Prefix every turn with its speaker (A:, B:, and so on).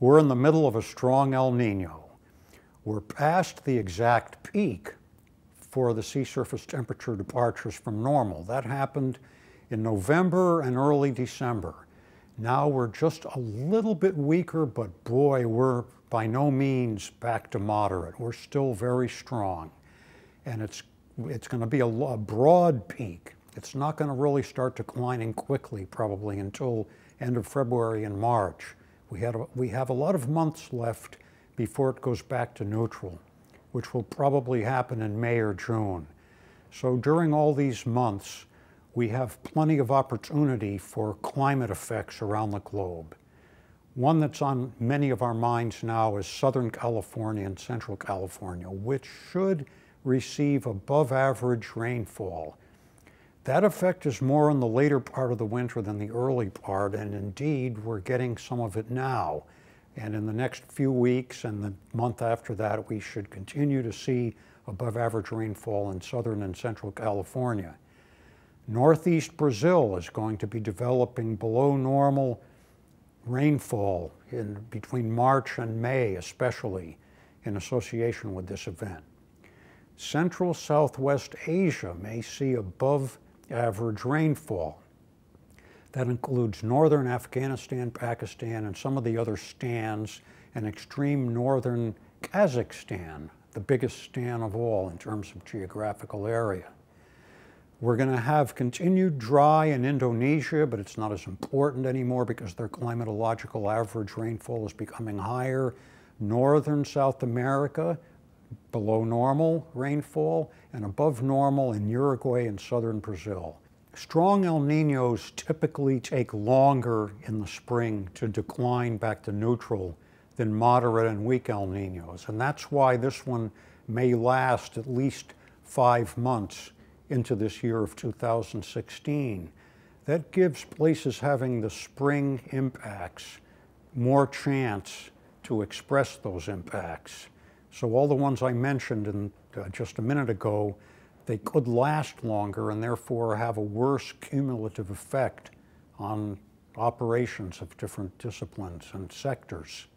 A: We're in the middle of a strong El Nino. We're past the exact peak for the sea surface temperature departures from normal. That happened in November and early December. Now we're just a little bit weaker, but boy, we're by no means back to moderate. We're still very strong. And it's, it's going to be a, a broad peak. It's not going to really start declining quickly, probably until end of February and March. We, had a, we have a lot of months left before it goes back to neutral which will probably happen in May or June. So during all these months, we have plenty of opportunity for climate effects around the globe. One that's on many of our minds now is Southern California and Central California, which should receive above average rainfall. That effect is more in the later part of the winter than the early part, and indeed, we're getting some of it now. And in the next few weeks and the month after that, we should continue to see above average rainfall in southern and central California. Northeast Brazil is going to be developing below normal rainfall in between March and May, especially in association with this event. Central Southwest Asia may see above average rainfall. That includes northern Afghanistan, Pakistan, and some of the other stands, and extreme northern Kazakhstan, the biggest stand of all in terms of geographical area. We're going to have continued dry in Indonesia, but it's not as important anymore because their climatological average rainfall is becoming higher. Northern South America, below normal rainfall, and above normal in Uruguay and southern Brazil. Strong El Ninos typically take longer in the spring to decline back to neutral than moderate and weak El Ninos. And that's why this one may last at least five months into this year of 2016. That gives places having the spring impacts more chance to express those impacts. So all the ones I mentioned in, uh, just a minute ago they could last longer and therefore have a worse cumulative effect on operations of different disciplines and sectors.